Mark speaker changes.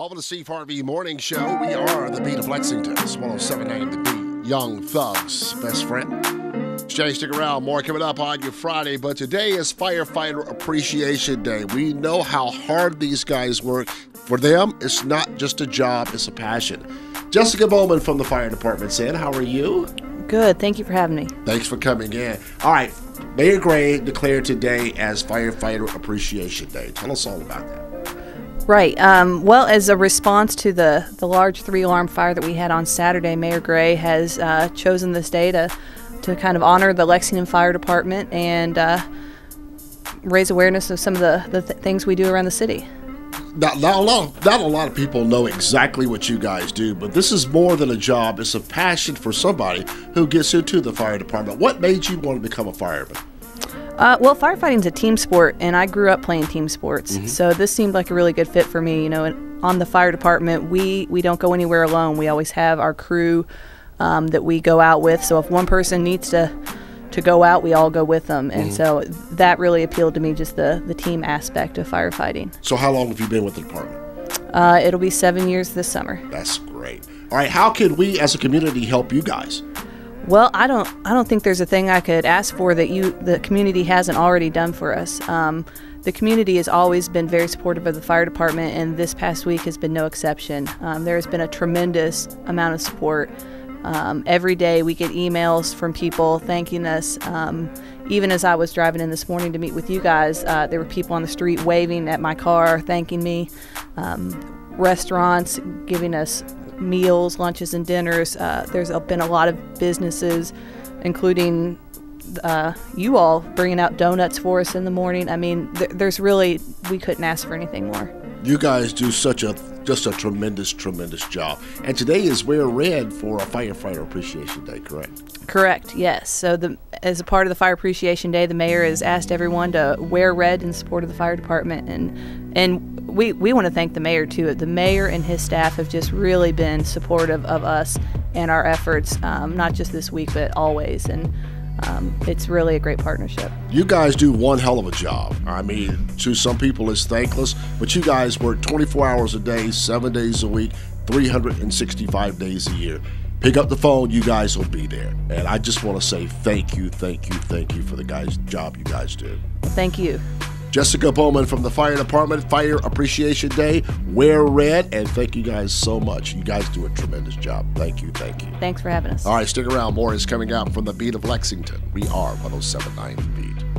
Speaker 1: Home of the Steve Harvey Morning Show. We are the beat of Lexington. It's 1079 The Beat. Young Thugs, best friend. Jay, stick around. More coming up on your Friday. But today is Firefighter Appreciation Day. We know how hard these guys work. For them, it's not just a job, it's a passion. Jessica Bowman from the fire department saying, How are you?
Speaker 2: Good. Thank you for having me.
Speaker 1: Thanks for coming in. All right. Mayor Gray declared today as Firefighter Appreciation Day. Tell us all about that.
Speaker 2: Right. Um, well, as a response to the, the large three alarm fire that we had on Saturday, Mayor Gray has uh, chosen this day to, to kind of honor the Lexington Fire Department and uh, raise awareness of some of the, the th- things we do around the city.
Speaker 1: Not, not, a lot, not a lot of people know exactly what you guys do, but this is more than a job. It's a passion for somebody who gets into the fire department. What made you want to become a fireman?
Speaker 2: Uh, well, firefighting is a team sport, and I grew up playing team sports, mm-hmm. so this seemed like a really good fit for me. You know, and on the fire department, we we don't go anywhere alone. We always have our crew um, that we go out with. So if one person needs to to go out, we all go with them, and mm-hmm. so that really appealed to me, just the the team aspect of firefighting.
Speaker 1: So how long have you been with the department?
Speaker 2: Uh, it'll be seven years this summer.
Speaker 1: That's great. All right, how can we as a community help you guys?
Speaker 2: Well, I don't. I don't think there's a thing I could ask for that you, the community, hasn't already done for us. Um, the community has always been very supportive of the fire department, and this past week has been no exception. Um, there has been a tremendous amount of support. Um, every day we get emails from people thanking us. Um, even as I was driving in this morning to meet with you guys, uh, there were people on the street waving at my car, thanking me. Um, restaurants giving us meals, lunches, and dinners. Uh, there's been a lot of businesses, including uh, you all bringing out donuts for us in the morning. I mean, th- there's really we couldn't ask for anything more.
Speaker 1: You guys do such a just a tremendous, tremendous job. And today is Wear Red for a Firefighter Appreciation Day, correct?
Speaker 2: Correct. Yes. So the as a part of the Fire Appreciation Day, the mayor has asked everyone to wear red in support of the fire department, and and we, we want to thank the mayor too. The mayor and his staff have just really been supportive of us and our efforts, um, not just this week, but always. And um, it's really a great partnership.
Speaker 1: You guys do one hell of a job. I mean, to some people, it's thankless, but you guys work 24 hours a day, seven days a week, 365 days a year. Pick up the phone, you guys will be there. And I just want to say thank you, thank you, thank you for the guys' job you guys do.
Speaker 2: Thank you.
Speaker 1: Jessica Bowman from the Fire Department, Fire Appreciation Day. Wear red, and thank you guys so much. You guys do a tremendous job. Thank you, thank you.
Speaker 2: Thanks for having us.
Speaker 1: All right, stick around. More is coming out from the beat of Lexington. We are 1079 Beat.